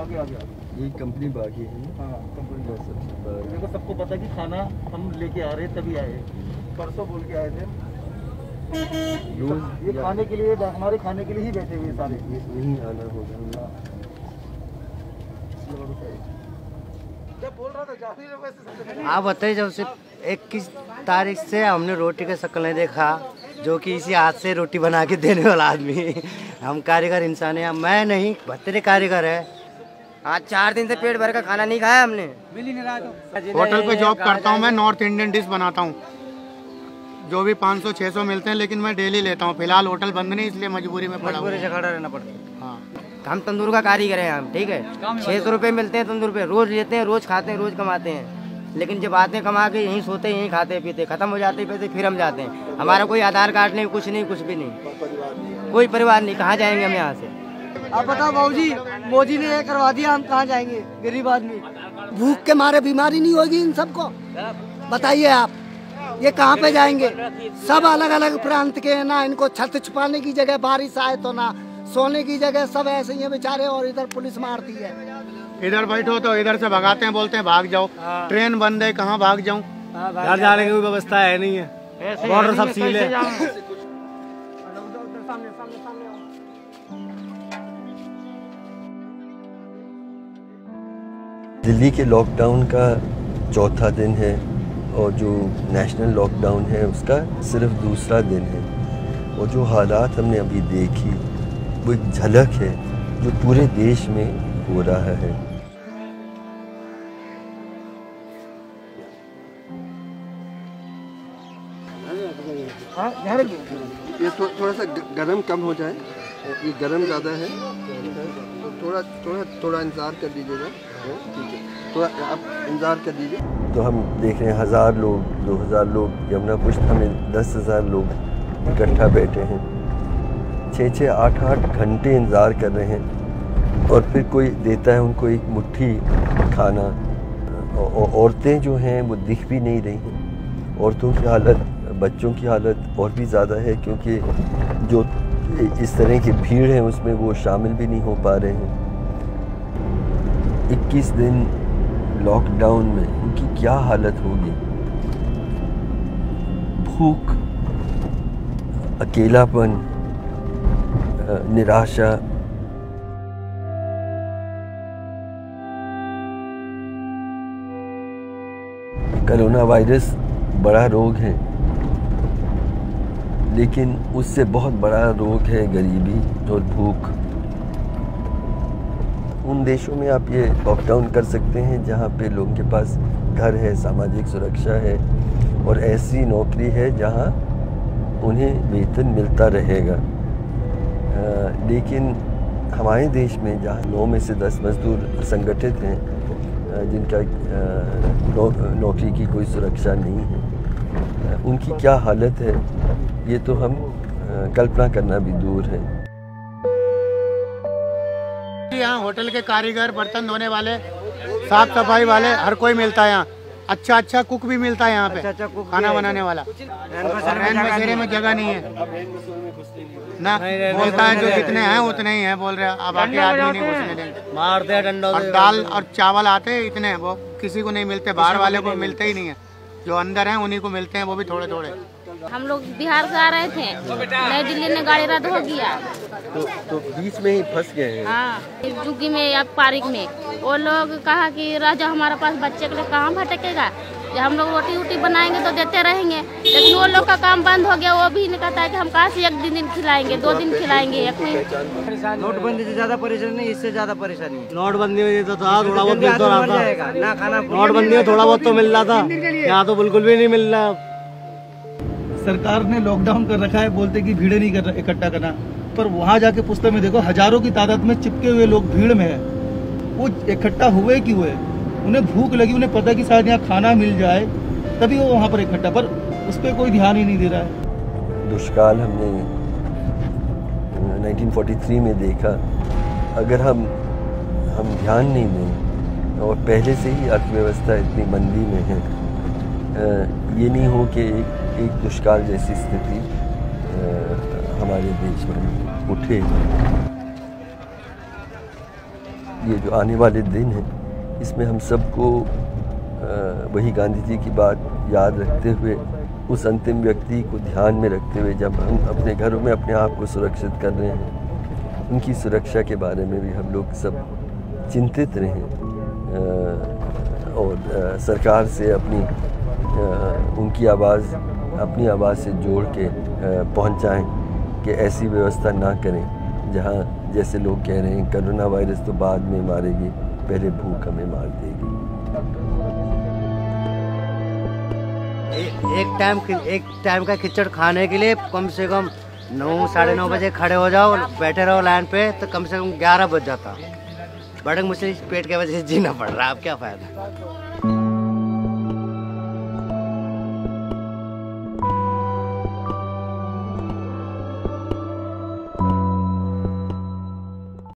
आगे आगे ये कंपनी बागी है। हाँ कंपनी बस अच्छा, देखो सबको पता है कि खाना हम लेके आ रहे हैं तभी आए। परसों बोल के आए थे। रोज ये खाने के लिए हमारे खाने के लिए ही बैठे हुए सारे। ये नहीं आना होगा वैसे आप बताइए जब से इक्कीस तारीख से हमने रोटी का शक्ल नहीं देखा जो कि इसी हाथ से रोटी बना के देने वाला आदमी। हम कारीगर इंसान हैं मैं नहीं बहत्तरे कारीगर है। आज चार दिन से पेट भर का खाना नहीं खाया हमने। होटल पे जॉब करता हूँ मैं नॉर्थ इंडियन डिश बनाता हूँ। जो भी 500-600 मिलते हैं लेकिन मैं डेली लेता हूँ। फ़िलहाल होटल बंद नहीं इसलिए मजबूरी में पड़ा मजबूरी से खड़ा रहना पड़ता है। हाँ। हम तंदूर का कारीगर हैं हम ठीक है? छः सौ रुपये मिलते हैं तंदूर पे रोज लेते हैं रोज खाते हैं रोज कमाते हैं। लेकिन जब आते हैं कमा के यहीं सोते हैं यहीं खाते पीते खत्म हो जाते हैं पैसे फिर हम जाते हैं। हमारा कोई आधार कार्ड नहीं कुछ नहीं कुछ भी नहीं। कोई परिवार नहीं कहाँ जाएँगे हम यहाँ से? आप बताओ बाबूजी मोदी ने ये करवा दिया हम कहाँ जाएँगे गरीब आदमी? भूख के मारे बीमारी नहीं होगी इन सबको? बताइए आप ये कहाँ पे जाएँगे? सब अलग अलग प्रांत के हैं ना इनको छत छुपाने की जगह बारिश आए तो ना सोने की जगह सब ऐसे ही हैं बेचारे और इधर पुलिस मारती है। इधर बैठो तो इधर से भगाते हैं बोलते हैं भाग जाओ। ट्रेन बंद है कहाँ भाग जाऊँ? घर जाने की व्यवस्था है नहीं है। बॉर्डर सब सील है। दिल्ली के लॉकडाउन का चौथा दिन है और जो नेशनल लॉकडाउन है उसका सिर्फ़ दूसरा दिन है। और जो हालात हमने अभी देखी वो एक झलक है जो पूरे देश में हो रहा है। ये थो, थोड़ा सा गर्म कम हो जाए। ये गरम ज़्यादा है। तो थोड़ा थोड़ा थोड़ा इंतज़ार कर दीजिएगा। थोड़ा आप इंतज़ार कर दीजिए। तो हम देख रहे हैं हज़ार लोग, दो हज़ार लोग, यमुना पुष्ट में दस हज़ार लोग इकट्ठा बैठे हैं। छः छः, आठ आठ घंटे इंतज़ार कर रहे हैं। और फिर कोई देता है उनको एक मुट्ठी खाना। औरतें जो हैं, वो दिख भी नहीं रही हैं। औरतों की हालत, बच्चों की हालत और भी ज़्यादा है, क्योंकि जो इस तरह की भीड़ है, उसमें वो शामिल भी नहीं हो पा रहे हैं। 21 दिन लॉकडाउन में उनकी क्या हालत होगी? भूख, अकेलापन निराशा। कोरोना वायरस बड़ा रोग है, लेकिन उससे बहुत बड़ा रोग है गरीबी और भूख। उन देशों में आप ये लॉकडाउन कर सकते हैं जहाँ पे लोगों के पास घर है सामाजिक सुरक्षा है और ऐसी नौकरी है जहाँ उन्हें वेतन मिलता रहेगा। अ, लेकिन हमारे देश में जहाँ नौ में से दस मजदूर संगठित हैं जिनका नौ, नौकरी की कोई सुरक्षा नहीं है उनकी क्या हालत है ये तो हम कल्पना करना भी दूर है। यहाँ होटल के कारीगर बर्तन धोने वाले साफ़ सफ़ाई वाले हर कोई मिलता है यहाँ। अच्छा अच्छा कुक भी मिलता है यहाँ पे अच्छा कुक खाना बनाने वाला। रैन बसेरे में जगह नहीं है। ना बोलता है जो जितने हैं उतने ही हैं बोल रहे हैं अब आके आदमी नहीं घुसने देंगे। मारते हैं डंडों और दाल और चावल आते हैं इतने वो किसी को नहीं मिलते बाहर वाले को मिलते। ही नहीं है। जो अंदर हैं उन्हीं को मिलते हैं वो भी थोड़े थोड़े हम लोग बिहार से आ रहे थे। नई दिल्ली में गाड़ी रद्द हो गया। तो तो बीच में ही फंस गए हैं। हाँ जुगी में या पारिक में। वो लोग कहा कि रह जाओ हमारे पास बच्चे के लिए कहाँ भटकेगा? जब हम लोग रोटी वोटी बनाएँगे तो देते रहेंगे। लेकिन वो लोग का काम बंद हो गया। वो भी नहीं कहता है कि हम कहाँ से एक दिन दिन खिलाएँगे दो दिन खिलाएँगे एक दिन नोटबंदी से ज़्यादा परेशानी नहीं इससे ज़्यादा परेशानी नोटबंदी में तो था थोड़ा बहुत तो रहा था। नोटबंदी में थोड़ा बहुत तो मिल रहा था। यहाँ तो बिल्कुल भी नहीं मिल रहा सरकार ने लॉकडाउन कर रखा है, बोलते कि भीड़ नहीं कर इकट्ठा करना। पर वहाँ जाके पुस्तक में देखो, हज़ारों की तादाद में चिपके हुए लोग भीड़ में है। वो इकट्ठा हुए कि हुए उन्हें भूख लगी, उन्हें पता कि शायद यहाँ खाना मिल जाए, तभी वो वहाँ पर इकट्ठा। पर उस पर कोई ध्यान ही नहीं दे रहा है। दुष्काल हमने 1943 में देखा। अगर हम हम ध्यान नहीं दें, और पहले से ही अर्थव्यवस्था इतनी मंदी में है ये नहीं हो कि एक एक दुष्काल जैसी स्थिति हमारे देश में उठे। ये जो आने वाले दिन हैं, इसमें हम सबको वही गांधी जी की बात याद रखते हुए, उस अंतिम व्यक्ति को ध्यान में रखते हुए जब हम अपने घरों में अपने आप को सुरक्षित कर रहे हैं, उनकी सुरक्षा के बारे में भी हम लोग सब चिंतित रहें। और सरकार से अपनी उनकी आवाज़, अपनी आवाज़ से जोड़ के पहुंचाएँ कि ऐसी व्यवस्था ना करें, जहाँ जैसे लोग कह रहे हैं, करोना वायरस तो बाद में मारेगी, पहले भूख हमें मार देगी। एक टाइम एक टाइम का खिचड़ खाने के लिए कम से कम नौ, साढ़े नौ बजे खड़े हो जाओ, बैठे रहो लाइन पे तो कम से कम ग्यारह बज जाता। बड़े इस पेट के वजह से जीना पड़ रहा है, अब क्या फ़ायदा?